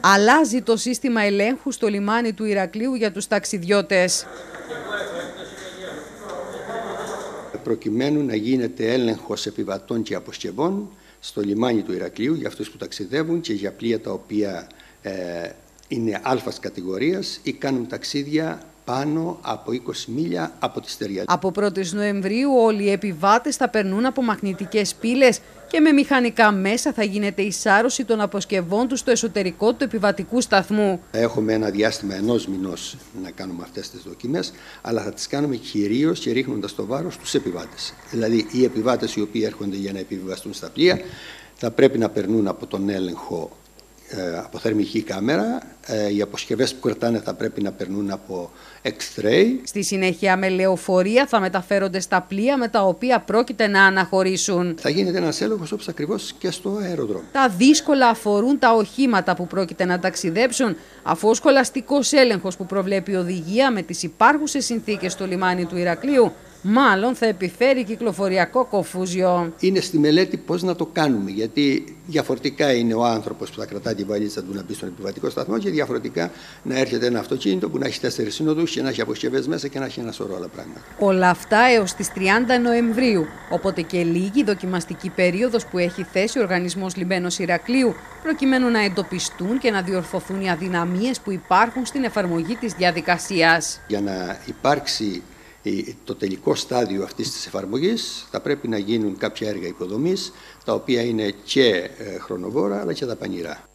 Αλλάζει το σύστημα ελέγχου στο λιμάνι του Ηρακλείου για τους ταξιδιώτες. Προκειμένου να γίνεται έλεγχος επιβατών και αποσκευών στο λιμάνι του Ηρακλείου για αυτούς που ταξιδεύουν και για πλοία τα οποία ε, είναι αλφας κατηγορίας ή κάνουν ταξίδια πάνω από 20 μίλια από τη στεριά. Από 1η Νοεμβρίου όλοι οι επιβάτες θα περνούν από μαγνητικές πύλες και με μηχανικά μέσα θα γίνεται η σάρωση των αποσκευών τους στο εσωτερικό του επιβατικού σταθμού. Έχουμε ένα διάστημα ενός μηνός να κάνουμε αυτές τις δοκιμές, αλλά θα τις κάνουμε κυρίως και ρίχνοντας το βάρος στους επιβάτες. Δηλαδή, οι επιβάτες οι οποίοι έρχονται για να επιβιβαστούν στα πλοία θα πρέπει να περνούν από τον έλεγχο ε, από θερμική κάμερα. Ε, οι αποσκευές που κρατάνε θα πρέπει να περνούν από X-ray. Στη συνέχεια με λεωφορεία θα μεταφέρονται στα πλοία με τα οποία πρόκειται να αναχωρήσουν. Θα γίνεται ένας έλεγχος όπως ακριβώς και στο αεροδρόμιο. Τα δύσκολα αφορούν τα οχήματα που πρόκειται να ταξιδέψουν, αφού ο σχολαστικός έλεγχος που προβλέπει η οδηγία με τις υπάρχουσες συνθήκες στο λιμάνι του Ηρακλείου μάλλον θα επιφέρει κυκλοφοριακό κοφούζιο. Είναι στη μελέτη πώς να το κάνουμε, γιατί διαφορετικά είναι ο άνθρωπος που θα κρατάει τη βαλίτσα του να μπει στον επιβατικό σταθμό και διαφορετικά να έρχεται ένα αυτοκίνητο που να έχει τέσσερις σύνοδους και να έχει αποσκευές μέσα και να έχει ένα σωρό άλλα πράγματα. Όλα αυτά έως τις 30 Νοεμβρίου, οπότε και λίγη δοκιμαστική περίοδος που έχει θέσει ο Οργανισμός Λιμένο Ηρακλείου, προκειμένου να εντοπιστούν και να διορθωθούν οι αδυναμίες που υπάρχουν στην εφαρμογή της διαδικασίας. Για να υπάρξει το τελικό στάδιο αυτής της εφαρμογής θα πρέπει να γίνουν κάποια έργα υποδομής τα οποία είναι και ε, χρονοβόρα αλλά και τα πανηρά.